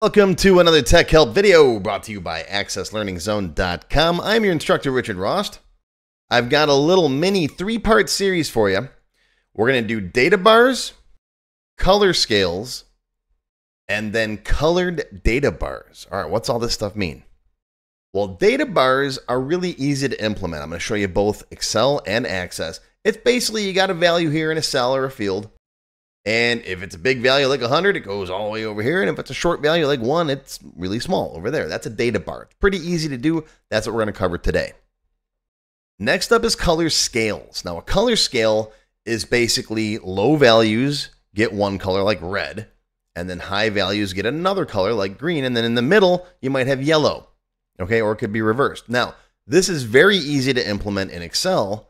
Welcome to another Tech Help video brought to you by AccessLearningZone.com. I'm your instructor, Richard Rost. I've got a little mini three part series for you. We're going to do data bars, color scales, and then colored data bars. All right, what's all this stuff mean? Well, data bars are really easy to implement. I'm going to show you both Excel and Access. It's basically you got a value here in a cell or a field. And if it's a big value like 100, it goes all the way over here. And if it's a short value like 1, it's really small over there. That's a data bar. It's pretty easy to do. That's what we're going to cover today. Next up is color scales. Now, a color scale is basically low values get one color like red, and then high values get another color like green. And then in the middle, you might have yellow. Okay, or it could be reversed. Now, this is very easy to implement in Excel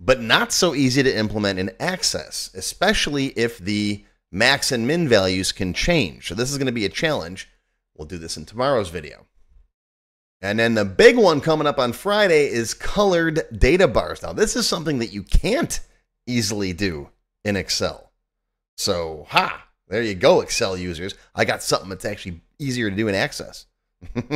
but not so easy to implement in Access, especially if the max and min values can change. So this is going to be a challenge. We'll do this in tomorrow's video. And then the big one coming up on Friday is colored data bars. Now, this is something that you can't easily do in Excel. So, ha, there you go, Excel users. I got something that's actually easier to do in Access.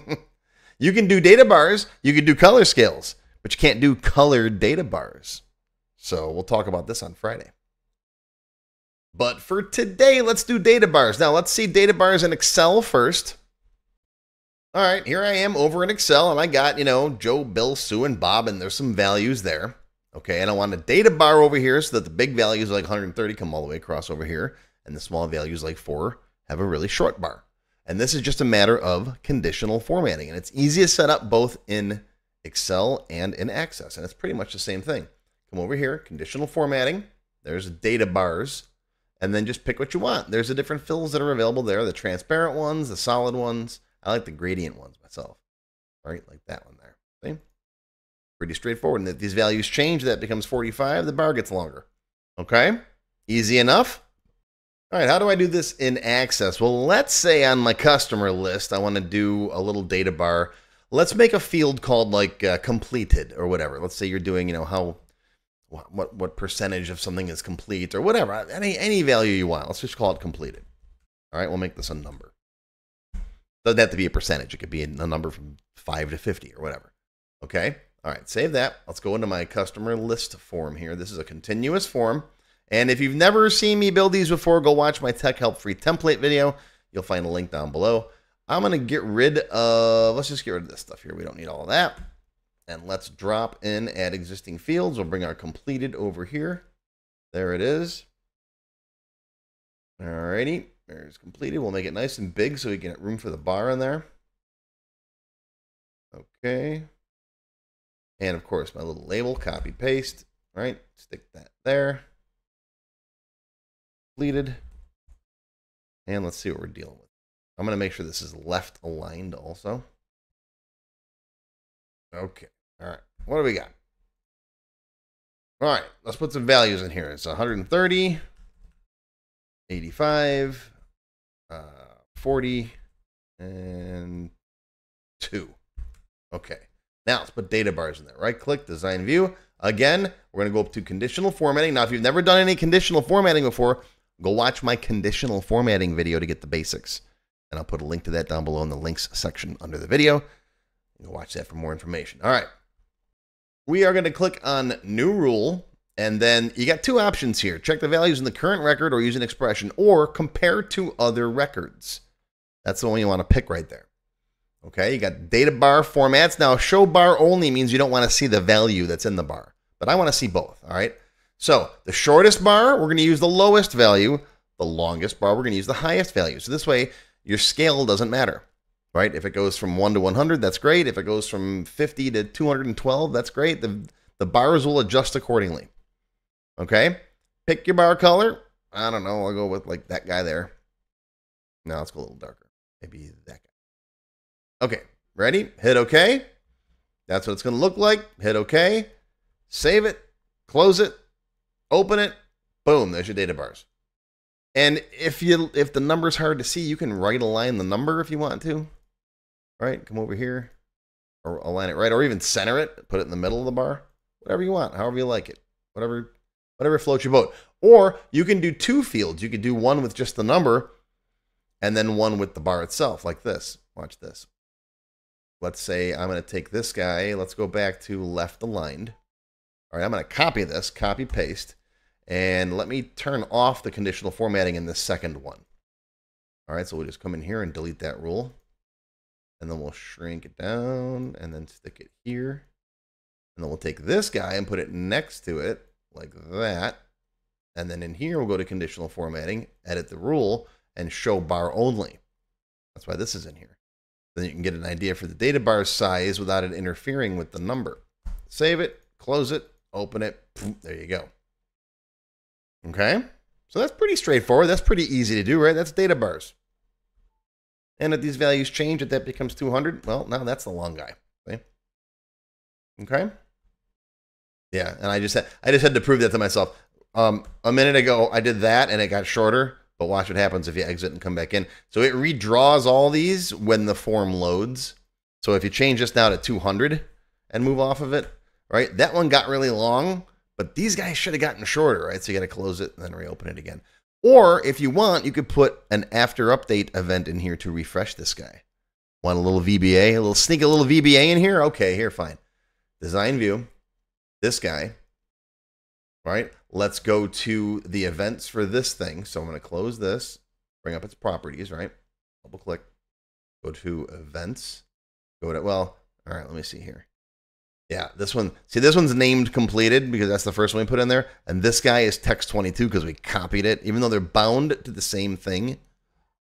you can do data bars, you can do color scales, but you can't do colored data bars. So we'll talk about this on Friday. But for today, let's do data bars. Now let's see data bars in Excel first. All right, here I am over in Excel, and I got, you know, Joe, Bill, Sue, and Bob, and there's some values there. Okay, and I want a data bar over here so that the big values like 130 come all the way across over here, and the small values like 4 have a really short bar. And this is just a matter of conditional formatting, and it's easy to set up both in Excel and in Access, and it's pretty much the same thing. Come over here, conditional formatting. There's data bars. And then just pick what you want. There's the different fills that are available there the transparent ones, the solid ones. I like the gradient ones myself. Right, like that one there. See? Pretty straightforward. And if these values change, that becomes 45, the bar gets longer. Okay? Easy enough. All right, how do I do this in Access? Well, let's say on my customer list, I want to do a little data bar. Let's make a field called like uh, completed or whatever. Let's say you're doing, you know, how what, what, percentage of something is complete or whatever. Any, any value you want. Let's just call it completed. All right, we'll make this a number. Doesn't have to be a percentage. It could be a number from 5 to 50 or whatever. Okay? All right, save that. Let's go into my customer list form here. This is a continuous form. And if you've never seen me build these before, go watch my Tech Help free template video. You'll find a link down below. I'm going to get rid of, let's just get rid of this stuff here. We don't need all that. And let's drop in add existing fields. We'll bring our completed over here. There it is. Alrighty, there's completed. We'll make it nice and big so we can get room for the bar in there. Okay. And of course, my little label, copy paste, right? Stick that there. Completed. And let's see what we're dealing with. I'm going to make sure this is left aligned also. Okay. All right. What do we got? All right. Let's put some values in here. It's 130, 85, uh, 40, and 2. Okay. Now let's put data bars in there. Right click, design view. Again, we're going to go up to conditional formatting. Now, if you've never done any conditional formatting before, go watch my conditional formatting video to get the basics. And I'll put a link to that down below in the links section under the video. You can watch that for more information. All right we are going to click on new rule. And then you got two options here. Check the values in the current record or use an expression or compare to other records. That's the one you want to pick right there. Okay, you got data bar formats. Now, show bar only means you don't want to see the value that's in the bar, but I want to see both. All right. So the shortest bar, we're going to use the lowest value. The longest bar, we're going to use the highest value. So this way, your scale doesn't matter right? If it goes from 1 to 100, that's great. If it goes from 50 to 212, that's great. The, the bars will adjust accordingly. Okay? Pick your bar color. I don't know. I'll go with like that guy there. Now let's go a little darker. Maybe that guy. Okay. Ready? Hit OK. That's what it's going to look like. Hit OK. Save it. Close it. Open it. Boom. There's your data bars. And if you if the number's hard to see, you can right align the number if you want to right? Come over here or align it right, or even center it, put it in the middle of the bar, whatever you want, however you like it, whatever, whatever floats your boat. Or you can do two fields. You could do one with just the number, and then one with the bar itself, like this. Watch this. Let's say I'm going to take this guy. Let's go back to left aligned. All right, I'm going to copy this, copy paste, and let me turn off the conditional formatting in the second one. All right, so we'll just come in here and delete that rule. And then we'll shrink it down and then stick it here. And then we'll take this guy and put it next to it like that. And then in here, we'll go to conditional formatting, edit the rule, and show bar only. That's why this is in here. Then you can get an idea for the data bar size without it interfering with the number. Save it, close it, open it. There you go. Okay? So that's pretty straightforward. That's pretty easy to do, right? That's data bars. And if these values change, if that becomes 200, well, now that's the long guy. Okay? Okay? Yeah, and I just had, I just had to prove that to myself. Um, a minute ago, I did that and it got shorter, but watch what happens if you exit and come back in. So it redraws all these when the form loads. So if you change this now to 200 and move off of it, right, that one got really long, but these guys should have gotten shorter, right? So you got to close it and then reopen it again. Or if you want, you could put an after update event in here to refresh this guy. Want a little VBA, a little sneak a little VBA in here? Okay, here, fine. Design view, this guy, right? Let's go to the events for this thing. So I'm going to close this, bring up its properties, right? Double click, go to events, go to, well, all right, let me see here. Yeah, this one. See, this one's named completed because that's the first one we put in there. And this guy is text 22 because we copied it, even though they're bound to the same thing,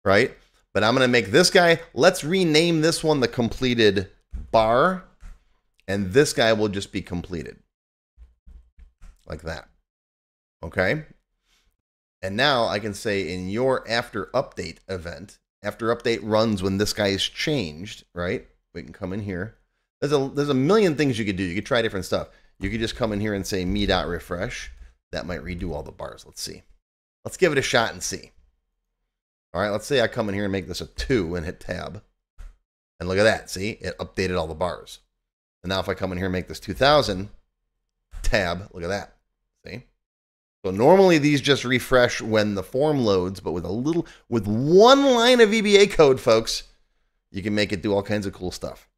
right? But I'm going to make this guy, let's rename this one the completed bar. And this guy will just be completed like that. Okay. And now I can say in your after update event, after update runs when this guy is changed, right? We can come in here there's a there's a million things you could do. You could try different stuff. You could just come in here and say me dot refresh. That might redo all the bars. Let's see. Let's give it a shot and see. All right, let's say I come in here and make this a two and hit tab. And look at that. See, it updated all the bars. And now if I come in here and make this 2000, tab, look at that. See? So normally these just refresh when the form loads, but with a little, with one line of VBA code, folks, you can make it do all kinds of cool stuff.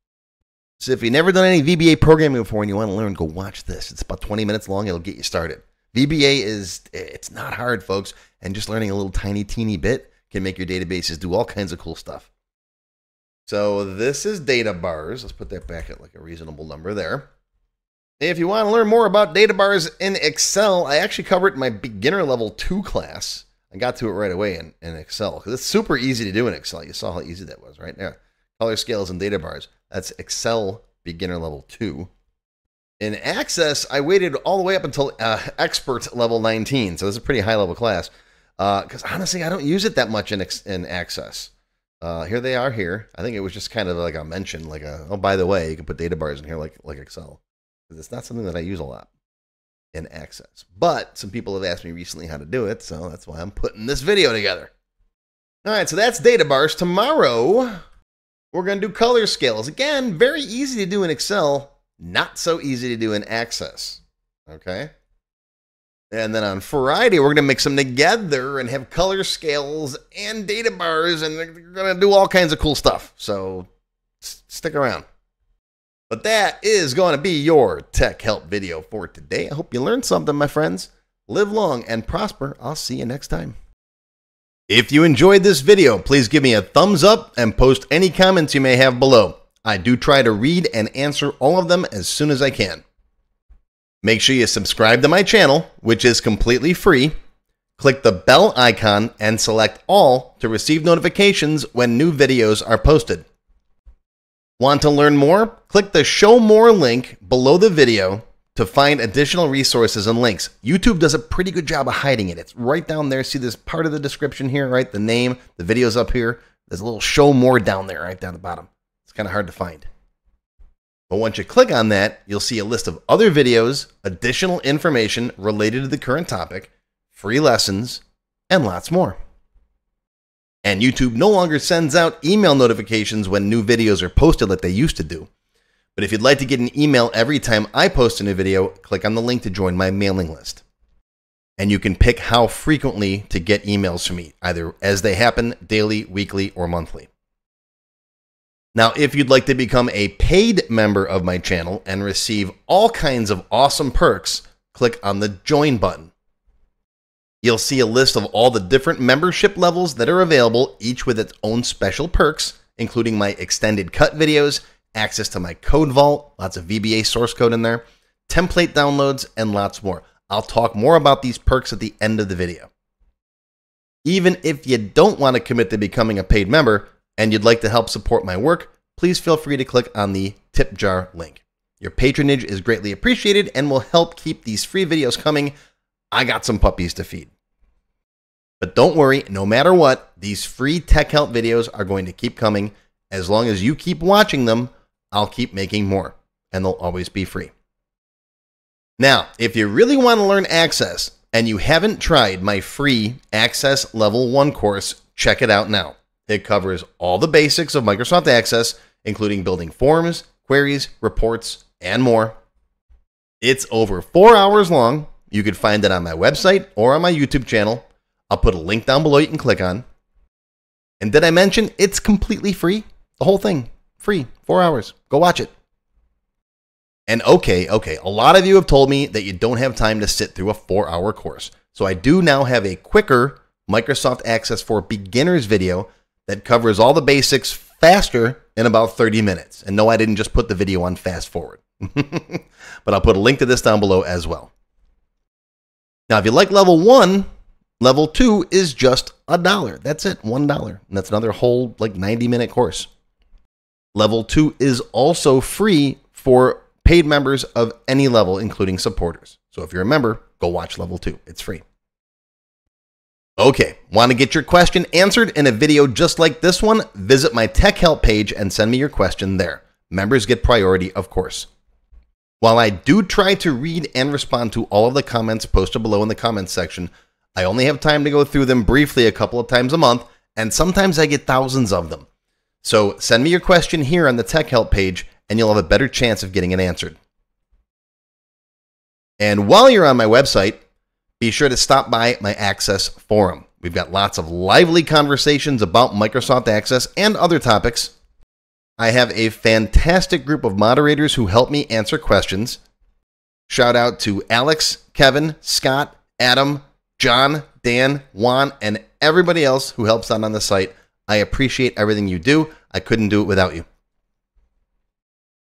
So if you've never done any VBA programming before and you want to learn, go watch this. It's about 20 minutes long. It'll get you started. VBA is it's not hard, folks, and just learning a little tiny teeny bit can make your databases do all kinds of cool stuff. So this is data bars. Let's put that back at like a reasonable number there. If you want to learn more about data bars in Excel, I actually cover it in my beginner level 2 class. I got to it right away in, in Excel because it's super easy to do in Excel. You saw how easy that was, right? Yeah. Color scales and data bars. That's Excel beginner level 2. In Access, I waited all the way up until uh, expert level 19. So this is a pretty high level class. Because uh, honestly, I don't use it that much in, in Access. Uh, here they are here. I think it was just kind of like a mention, like a, oh, by the way, you can put data bars in here like, like Excel. Because it's not something that I use a lot in Access. But some people have asked me recently how to do it, so that's why I'm putting this video together. All right, so that's data bars. Tomorrow, we're going to do color scales. Again, very easy to do in Excel, not so easy to do in Access. Okay? And then on Friday, we're going to mix them together and have color scales and data bars, and we're going to do all kinds of cool stuff. So stick around. But that is going to be your tech help video for today. I hope you learned something, my friends. Live long and prosper. I'll see you next time. If you enjoyed this video, please give me a thumbs up and post any comments you may have below. I do try to read and answer all of them as soon as I can. Make sure you subscribe to my channel, which is completely free. Click the bell icon and select all to receive notifications when new videos are posted. Want to learn more? Click the show more link below the video to find additional resources and links. YouTube does a pretty good job of hiding it. It's right down there. See this part of the description here, right? The name, the video's up here. There's a little show more down there, right down the bottom. It's kind of hard to find. But once you click on that, you'll see a list of other videos, additional information related to the current topic, free lessons, and lots more. And YouTube no longer sends out email notifications when new videos are posted like they used to do. But if you'd like to get an email every time I post a new video, click on the link to join my mailing list. and you can pick how frequently to get emails from me, either as they happen daily, weekly, or monthly. Now, if you'd like to become a paid member of my channel and receive all kinds of awesome perks, click on the join button. You'll see a list of all the different membership levels that are available, each with its own special perks, including my extended cut videos, access to my code vault, lots of VBA source code in there, template downloads, and lots more. I'll talk more about these perks at the end of the video. Even if you don't want to commit to becoming a paid member and you'd like to help support my work, please feel free to click on the tip jar link. Your patronage is greatly appreciated and will help keep these free videos coming. I got some puppies to feed. But don't worry, no matter what, these free tech help videos are going to keep coming. As long as you keep watching them, I'll keep making more, and they'll always be free. Now, if you really want to learn Access and you haven't tried my free Access Level 1 course, check it out now. It covers all the basics of Microsoft Access, including building forms, queries, reports, and more. It's over four hours long. You can find it on my website or on my YouTube channel. I'll put a link down below you can click on. And did I mention it's completely free? The whole thing, free, four hours. Go watch it. And okay, okay, a lot of you have told me that you don't have time to sit through a four hour course. So I do now have a quicker Microsoft Access for Beginners video that covers all the basics faster in about 30 minutes. And no, I didn't just put the video on fast forward, but I'll put a link to this down below as well. Now, if you like level one, level two is just a dollar. That's it, one dollar. And that's another whole like 90 minute course. Level two is also free for paid members of any level, including supporters. So if you're a member, go watch level two. It's free. Okay, want to get your question answered in a video just like this one? Visit my tech help page and send me your question there. Members get priority, of course. While I do try to read and respond to all of the comments posted below in the comments section, I only have time to go through them briefly a couple of times a month, and sometimes I get thousands of them. So send me your question here on the tech help page, and you'll have a better chance of getting it answered. And while you're on my website, be sure to stop by my Access forum. We've got lots of lively conversations about Microsoft Access and other topics. I have a fantastic group of moderators who help me answer questions. Shout out to Alex, Kevin, Scott, Adam, John, Dan, Juan, and everybody else who helps out on the site. I appreciate everything you do. I couldn't do it without you.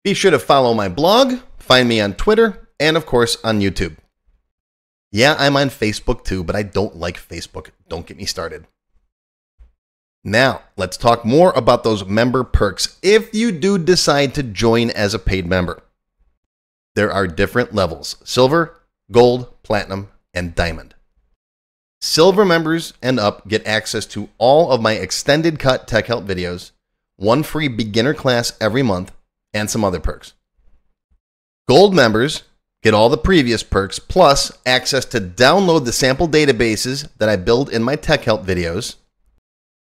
Be sure to follow my blog, find me on Twitter, and of course on YouTube. Yeah, I'm on Facebook too, but I don't like Facebook. Don't get me started. Now, let's talk more about those member perks if you do decide to join as a paid member. There are different levels silver, gold, platinum, and diamond. Silver members and up get access to all of my extended cut tech help videos, one free beginner class every month, and some other perks. Gold members get all the previous perks plus access to download the sample databases that I build in my tech help videos,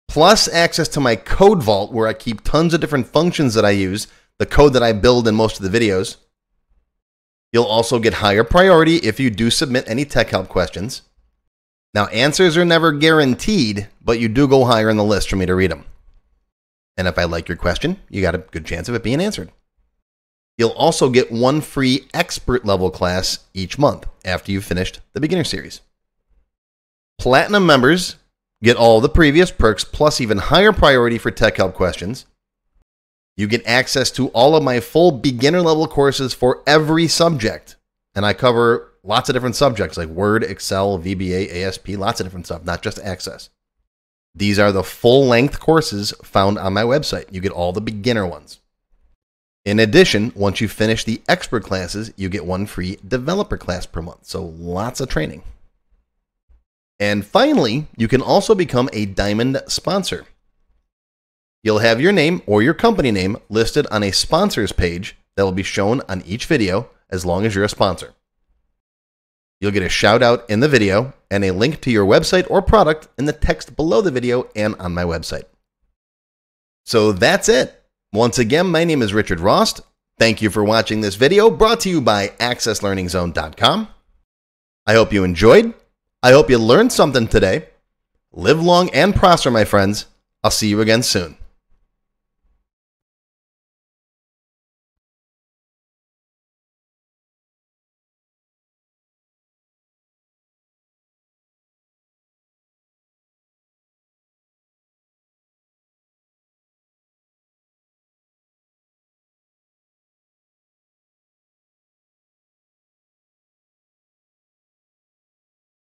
plus access to my code vault where I keep tons of different functions that I use, the code that I build in most of the videos. You'll also get higher priority if you do submit any tech help questions. Now, answers are never guaranteed, but you do go higher in the list for me to read them. And if I like your question, you got a good chance of it being answered. You'll also get one free expert level class each month after you've finished the beginner series. Platinum members get all the previous perks plus even higher priority for tech help questions. You get access to all of my full beginner level courses for every subject. And I cover lots of different subjects like Word, Excel, VBA, ASP, lots of different stuff, not just Access. These are the full length courses found on my website. You get all the beginner ones. In addition, once you finish the expert classes, you get one free developer class per month. So lots of training. And finally, you can also become a diamond sponsor. You'll have your name or your company name listed on a sponsors page that will be shown on each video as long as you're a sponsor. You'll get a shout out in the video and a link to your website or product in the text below the video and on my website. So that's it. Once again, my name is Richard Rost. Thank you for watching this video brought to you by AccessLearningZone.com. I hope you enjoyed. I hope you learned something today. Live long and prosper, my friends. I'll see you again soon.